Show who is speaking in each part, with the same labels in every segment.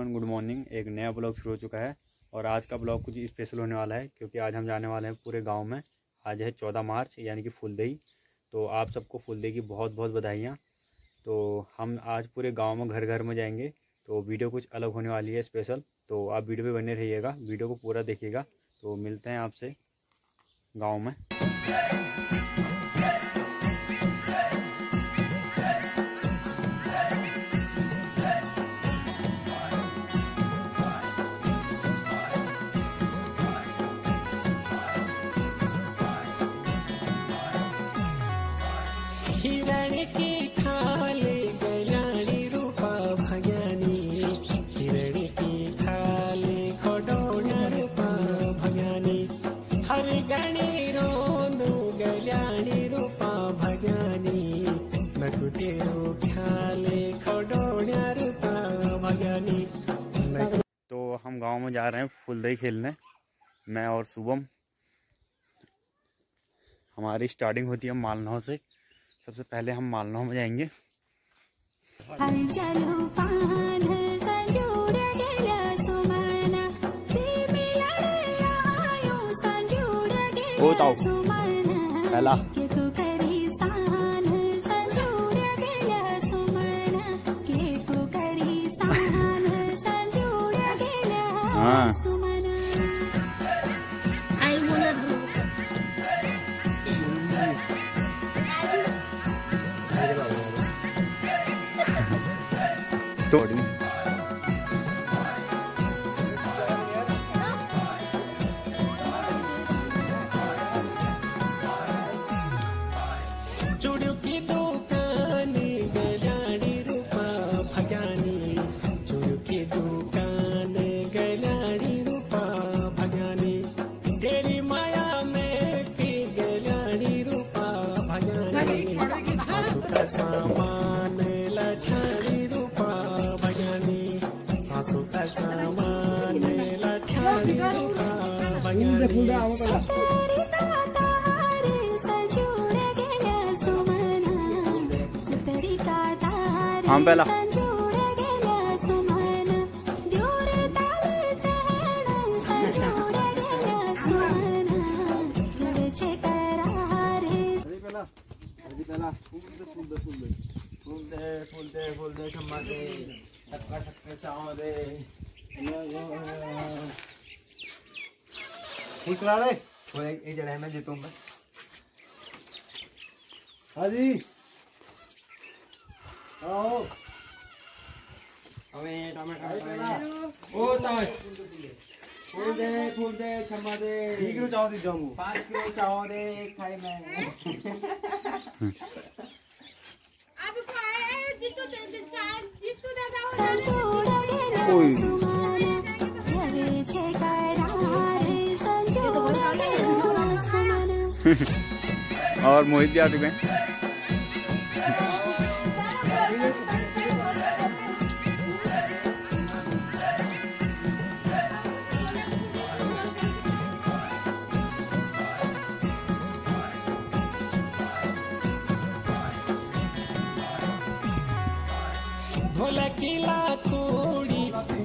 Speaker 1: Everyone, good morning. एक नया blog शुरू हो चुका है और आज का ब्लॉग कुछ स्पेशल होने वाला है क्योंकि आज हम जाने वाले हैं पूरे गाँव में। आज है चौदह मार्च, यानी कि फुलदही तो आप सबको फुलदही की बहुत बहुत बधाइयाँ। तो हम आज पूरे गाँव में घर घर में जाएँगे। तो वीडियो कुछ अलग होने वाली है स्पेशल। तो आप वीडियो पे बने रहिएगा, वीडियो को पूरा देखिएगा। तो मिलते हैं आपसे गाँव में। तो हम गाँव में जा रहे हैं फुलदही खेलने मैं और शुभम। हमारी स्टार्टिंग होती है मालनौ से। सबसे पहले हम मालनौ में जाएँगे।
Speaker 2: पान गेल्या
Speaker 3: सासू का सामान लठानी रूपा भगयानी सासू का सामान लठानी रूपा
Speaker 2: सुमना
Speaker 1: हम पहला.
Speaker 4: ठीक रहा रे। वो एक एक जगह में जीतूँगा हाँ जी। आओ। अबे टमाटर ओ चावल फूल दे फूल दे खम्मा दे ठीक किलो चावल दी जाऊँगा पाँच किलो चावल दे खाई मैं
Speaker 5: अब काय जितू ते- ते- चा- जितू दादा हो.
Speaker 2: संजोड गेल्या सुमना तुझे करारे संजोड गेल्या
Speaker 1: और मोहित भी आ चुके हैं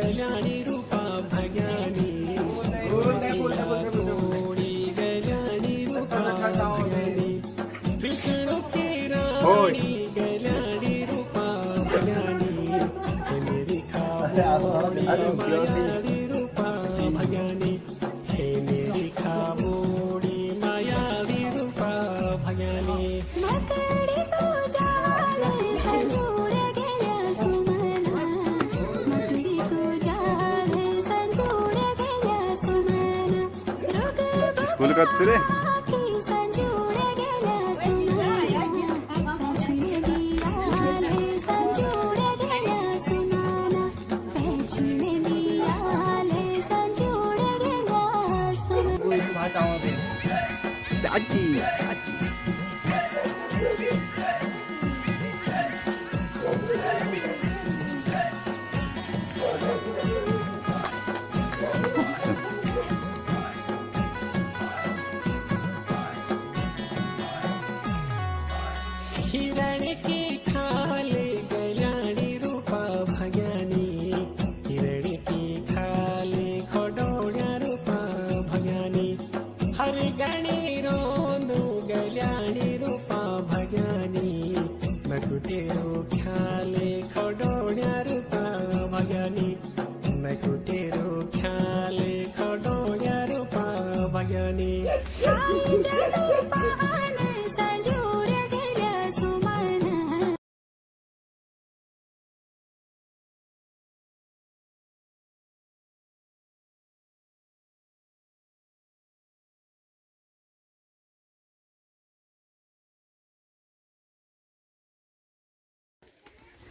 Speaker 2: Kalyani
Speaker 1: स्कूल का फिरे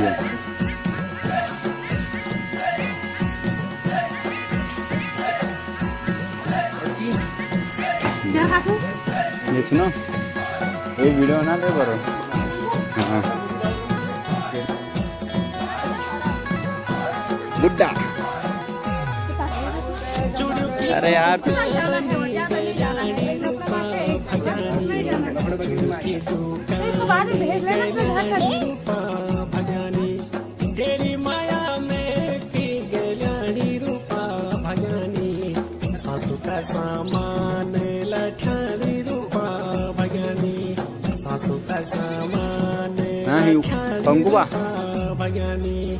Speaker 1: इसे ये सुनो वीडियो बना दे करो हाँ। बुड्ढा। अरे यार तू
Speaker 5: इसको बाद में भेज लेना घर
Speaker 3: तेरी माया में पी गल्याणी रूपा भगानी। सासू का सामान लठानी रूपा भगानी। सासू का सामान
Speaker 1: हाँ, ही पंगुआ।
Speaker 3: भगानी।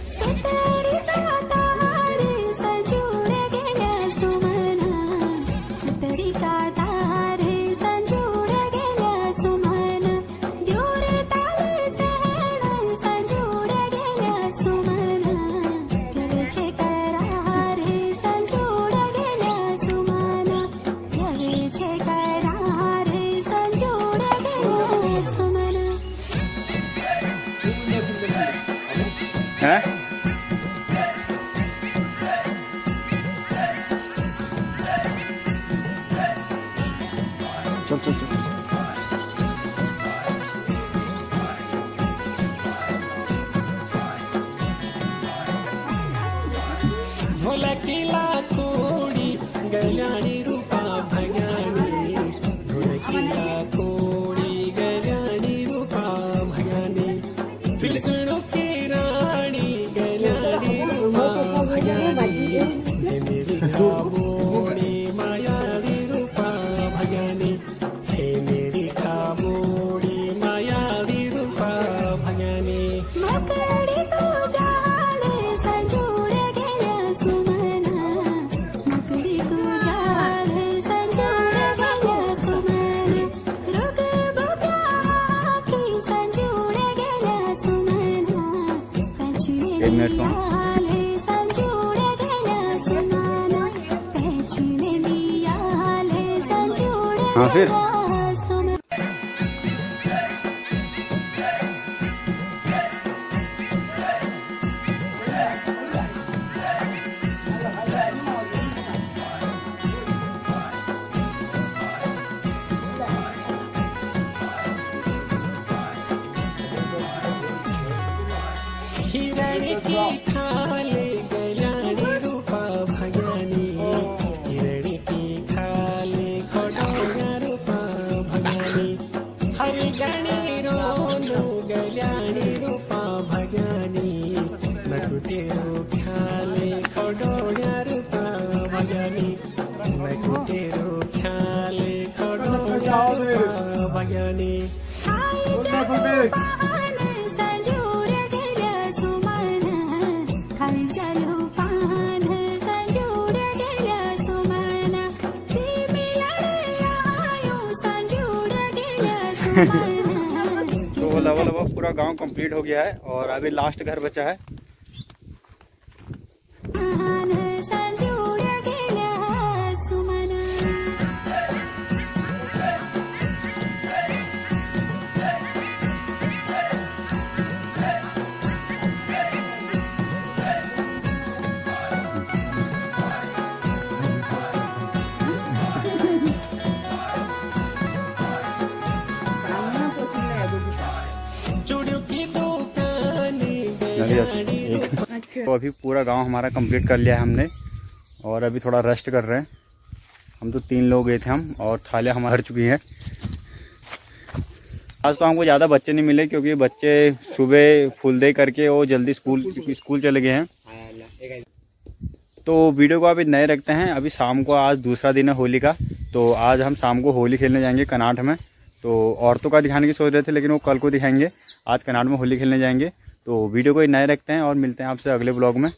Speaker 3: खाबोडी मायावी रूपा भगानी हे मेरी खाबोडी मायावी रूपा भगानी
Speaker 2: मकडी तुझ्याले संजूर गेल्या सुमन मकडी गेल्या सुमन संजूर
Speaker 1: हाँ,
Speaker 2: ती
Speaker 1: लगभग लगभग पूरा गाँव कंप्लीट हो गया है और अभी लास्ट घर बचा है। एक तो अभी पूरा गाँव हमारा कंप्लीट कर लिया है हमने और अभी थोड़ा रेस्ट कर रहे हैं। हम तो तीन लोग गए थे हम और थालियाँ हमारी हर चुकी हैं। आज तो हमको ज़्यादा बच्चे नहीं मिले क्योंकि बच्चे सुबह फुल दे करके वो जल्दी स्कूल स्कूल चले गए हैं। तो वीडियो को अभी नए रखते हैं। अभी शाम को आज दूसरा दिन है होली का। तो आज हम शाम को होली खेलने जाएँगे कनाट में। तो औरतों का दिखाने की सोच रहे थे लेकिन वो कल को दिखाएँगे। आज कनाट में होली खेलने जाएँगे। तो वीडियो को नए रखते हैं और मिलते हैं आपसे अगले ब्लॉग में।